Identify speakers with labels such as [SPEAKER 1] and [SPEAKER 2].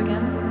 [SPEAKER 1] again?